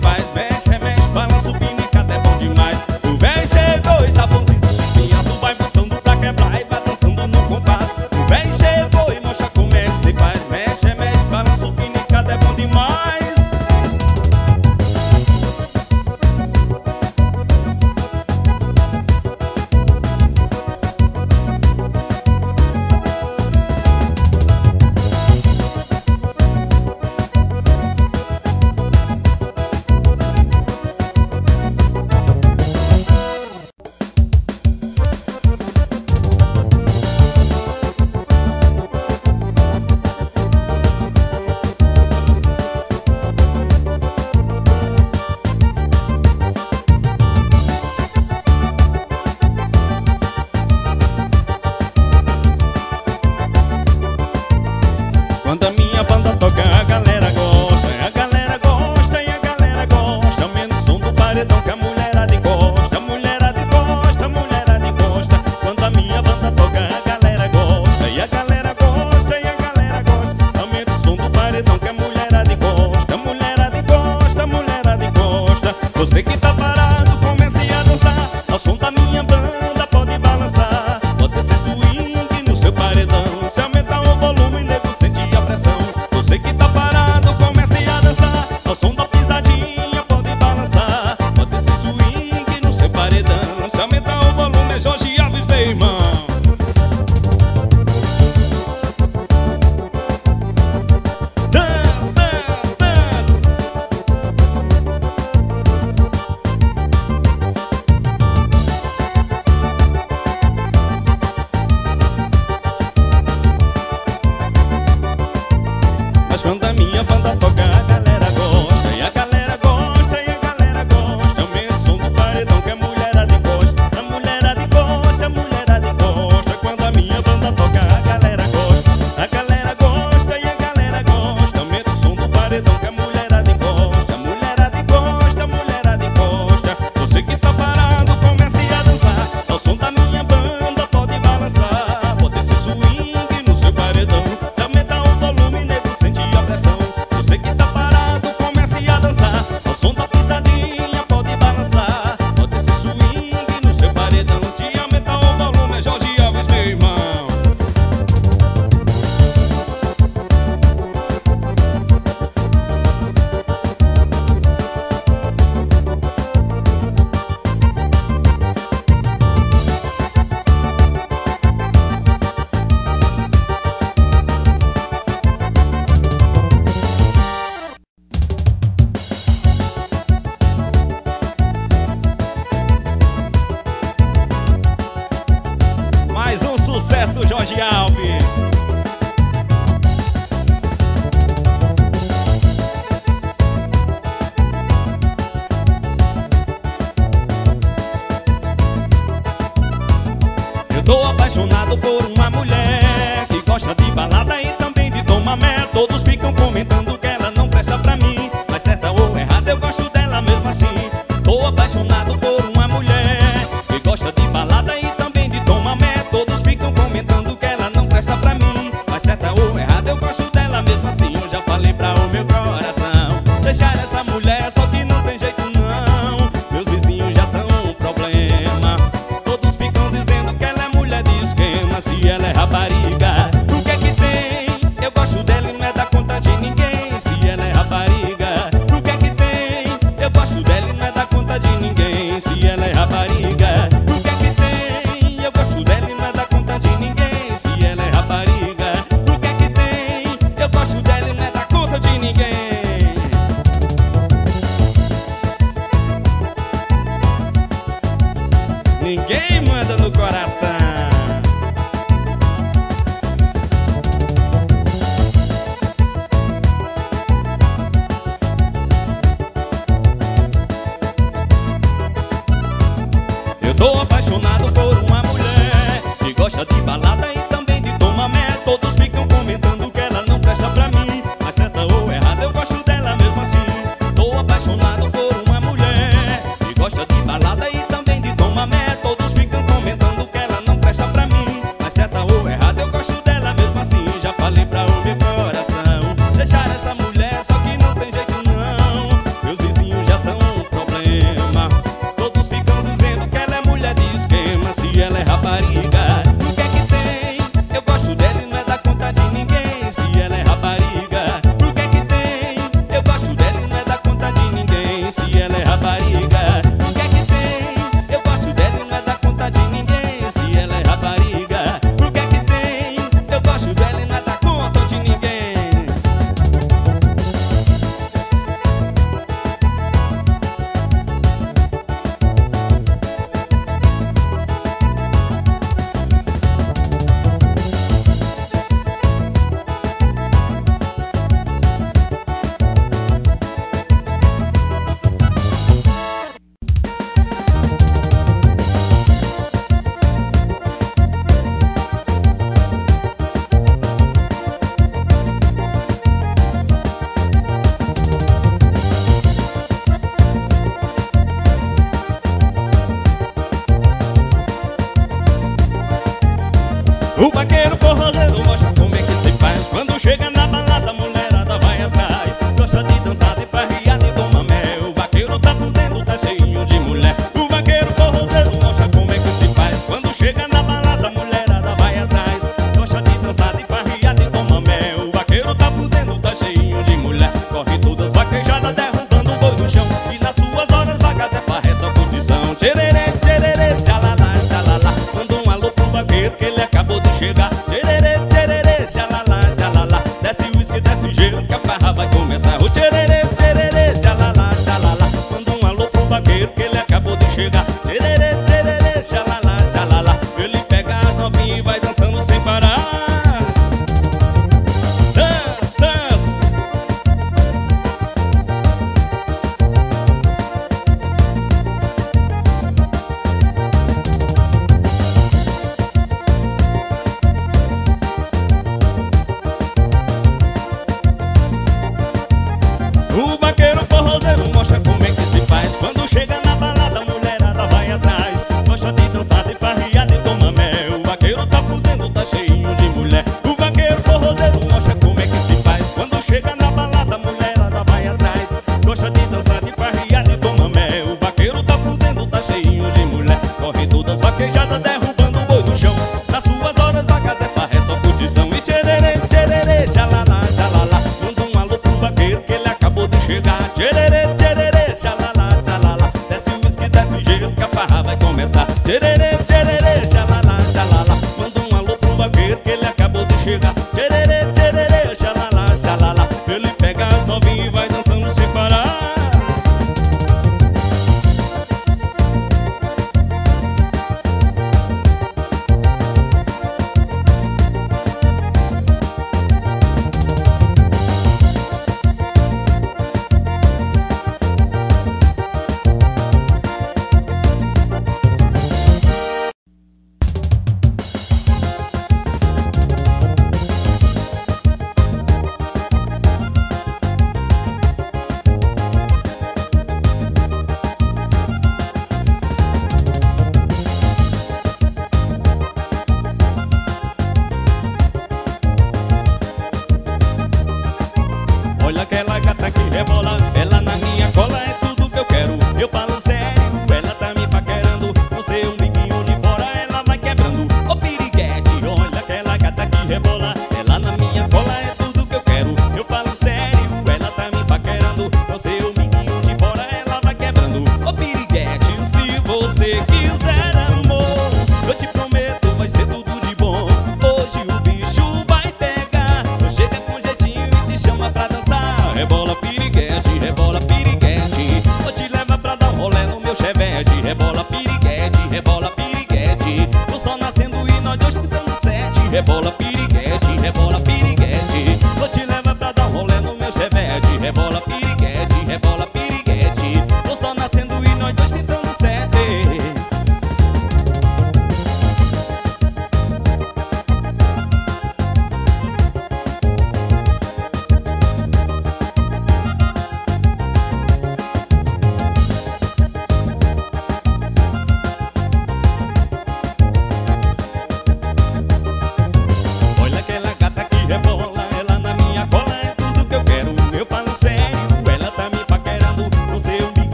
faz Mexe, apaixonado por uma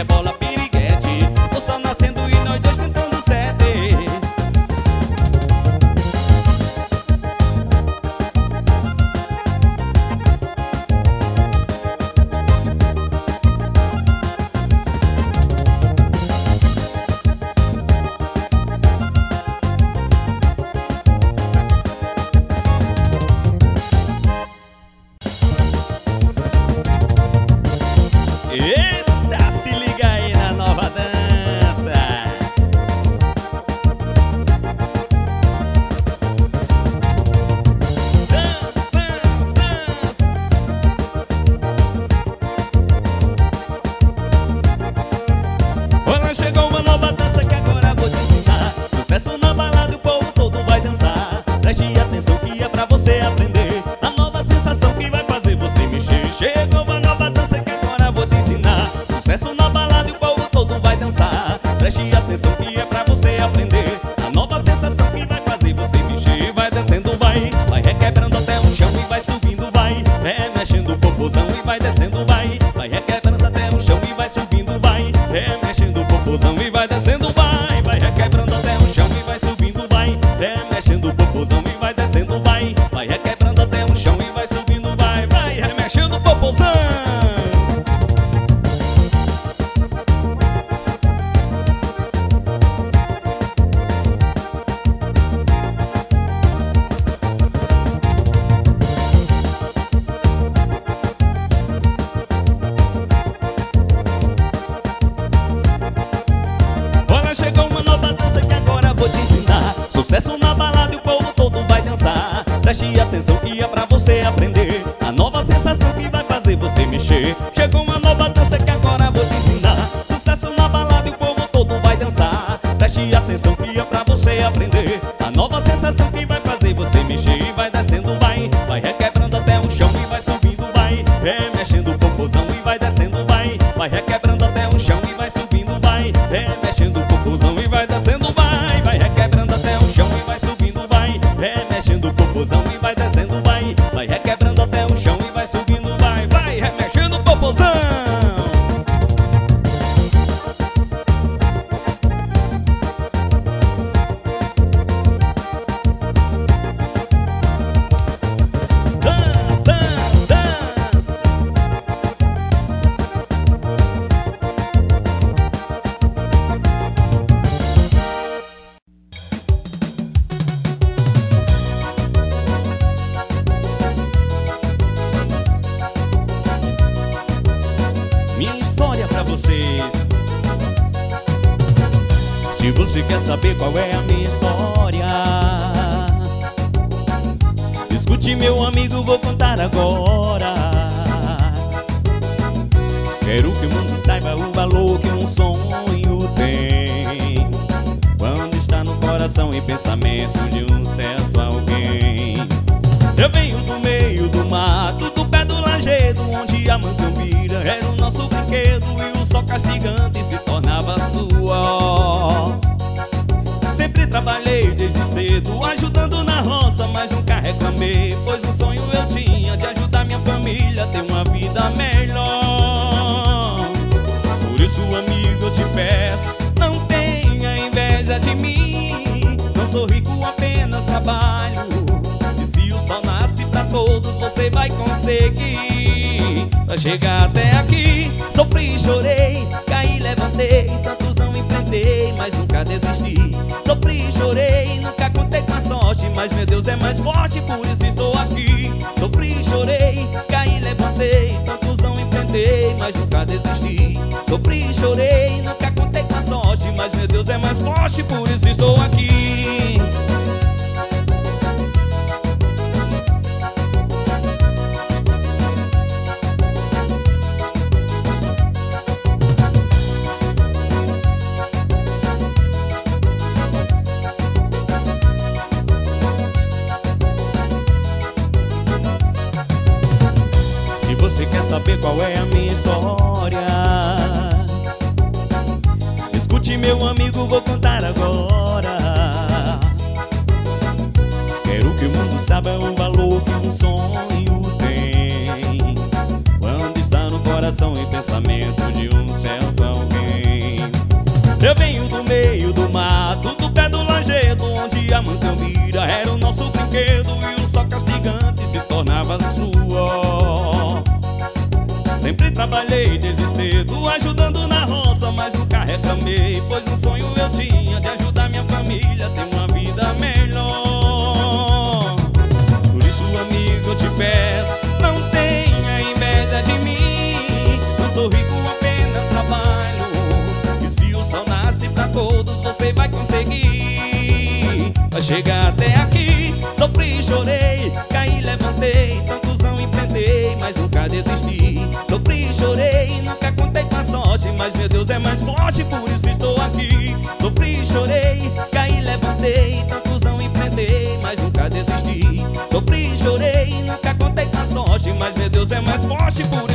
e vola Olha, chegou uma nova dança que agora vou te ensinar. Sucesso na balada e o povo todo vai dançar. Preste atenção que é pra você aprender. A nova sensação que vai fazer você mexer. Chegou uma nova dança que agora vou te ensinar. Sucesso na balada e o povo todo vai dançar. Preste atenção que é pra você aprender mexendo o popozão E vai descendo, vai, vai requebrando até o chão E vai subindo, vai, vai história pra vocês. Se você quer saber qual é a minha história Escute meu amigo, vou contar agora. Quero que o mundo saiba o valor que um sonho tem. Quando está no coração e pensamento de um certo alguém. Eu venho do meio do mato, do pé do lajedo Onde a mancambira era o nosso brinquedo E o sol castigante se tornava sua Sempre trabalhei desde cedo, ajudando na roça, mas nunca reclamei. Vai conseguir. Pra chegar até aqui, sofri e chorei, caí e levantei. Tantos não enfrentei, mas nunca desisti. Sofri e chorei, nunca contei com a sorte. Mas meu Deus é mais forte, por isso estou aqui. Sofri e chorei, caí e levantei. Tantos não enfrentei, mas nunca desisti. Sofri e chorei, nunca contei com a sorte. Mas meu Deus é mais forte, por isso estou aqui. Vou contar agora. Quero que o mundo saiba o valor que um sonho tem. Quando está no coração e pensamento de um certo alguém. Eu venho do meio do mato, do pé do lajedo Onde a mancambira era o nosso brinquedo E o sol castigante se tornava sua Sempre trabalhei desde cedo, ajudando na roça, mas nunca reclamei. Pois um sonho melhor. Por isso, amigo, eu te peço, não tenha inveja de mim. Não sou rico, apenas trabalho. E se o sol nasce pra todos, você vai conseguir. Vai chegar até aqui, sofri chorei, caí levantei. Tantos não enfrentei, mas nunca desisti. Sofri chorei, nunca contei com a sorte. Mas meu Deus é mais forte, por isso estou Mas meu Deus é mais forte por